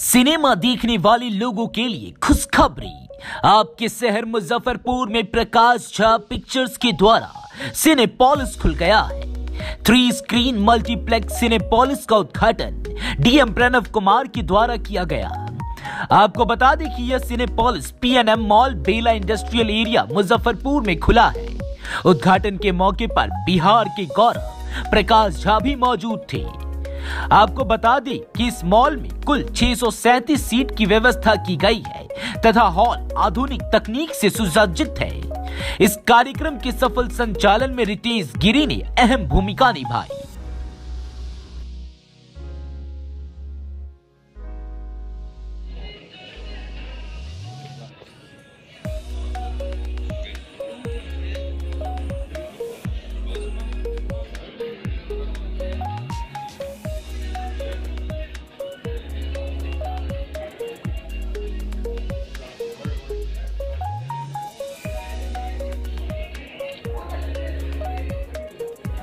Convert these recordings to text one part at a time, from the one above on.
Cinema देखने वाले लोगों के लिए खुशखबरी। आपके शहर मुजफ्फरपुर में प्रकाश झा पिक्चर्स के द्वारा सिनेपोलिस खुल गया है। थ्री स्क्रीन मल्टीप्लेक्स सिनेपोलिस का उद्घाटन डीएम प्रणव कुमार के द्वारा किया गया। आपको बता दें कि यह Cinepolis PNM mall Bela industrial area Muzaffarpur में खुला है। उद्घाटन के मौके पर बिहार के गौरव प्रकाश झा भी मौजूद थे। आपको बता दें कि इस मॉल में कुल 637 सीट की व्यवस्था की गई है, तथा हॉल आधुनिक तकनीक से सुसज्जित है। इस कार्यक्रम के सफल संचालन में रितेश गिरी ने अहम भूमिका निभाई।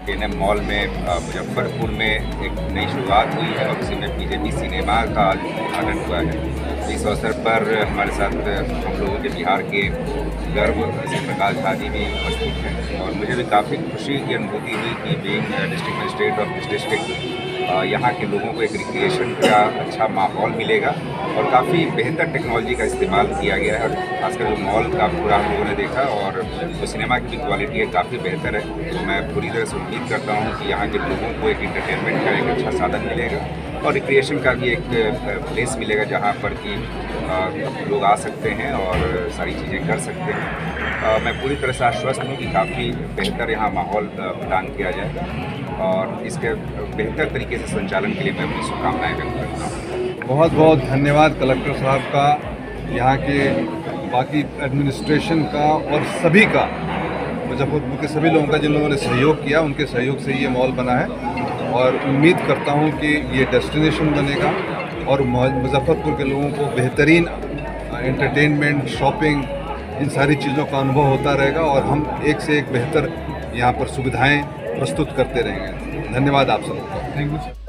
के मॉल में मुजफ्फरपुर में एक नई शुरुआत हुई है और उसी में बीजेपी सिनेमा का उद्घाटन हुआ है। इस अवसर पर हमारे साथ हम लोगों के बिहार के गर्व, श्री प्रकाश झा जी भी उपस्थित हैं और मुझे भी काफ़ी खुशी की अनुभूति हुई कि being district magistrate of district यहाँ के लोगों को एक रिक्रिएशन का अच्छा माहौल मिलेगा और काफ़ी बेहतर टेक्नोलॉजी का इस्तेमाल किया गया है खासकर जो मॉल का पूरा हम लोगों ने देखा और जो सिनेमा की क्वालिटी है, काफ़ी बेहतर है। तो मैं पूरी तरह से उम्मीद करता हूँ कि यहाँ के लोगों को एक इंटरटेनमेंट का एक अच्छा साधन मिलेगा। और रिक्रिएशन का भी एक प्लेस मिलेगा जहाँ पर कि लोग आ सकते हैं और सारी चीज़ें कर सकते हैं। मैं पूरी तरह से आश्वस्त हूँ कि काफ़ी बेहतर यहाँ माहौल प्रदान किया जाए और इसके बेहतर तरीके से संचालन के लिए मैं अपनी शुभकामनाएँ व्यक्त करता हूँ। बहुत बहुत धन्यवाद कलेक्टर साहब का, यहाँ के बाकी एडमिनिस्ट्रेशन का और सभी का। मुजफ्फरपुर के सभी लोगों का जिन लोगों ने सहयोग किया, उनके सहयोग से ये मॉल बना है। और उम्मीद करता हूँ कि ये डेस्टिनेशन बनेगा और मुजफ्फरपुर के लोगों को बेहतरीन एंटरटेनमेंट शॉपिंग इन सारी चीज़ों का अनुभव होता रहेगा और हम एक से एक बेहतर यहाँ पर सुविधाएँ प्रस्तुत करते रहेंगे। धन्यवाद आप सबका। Thank you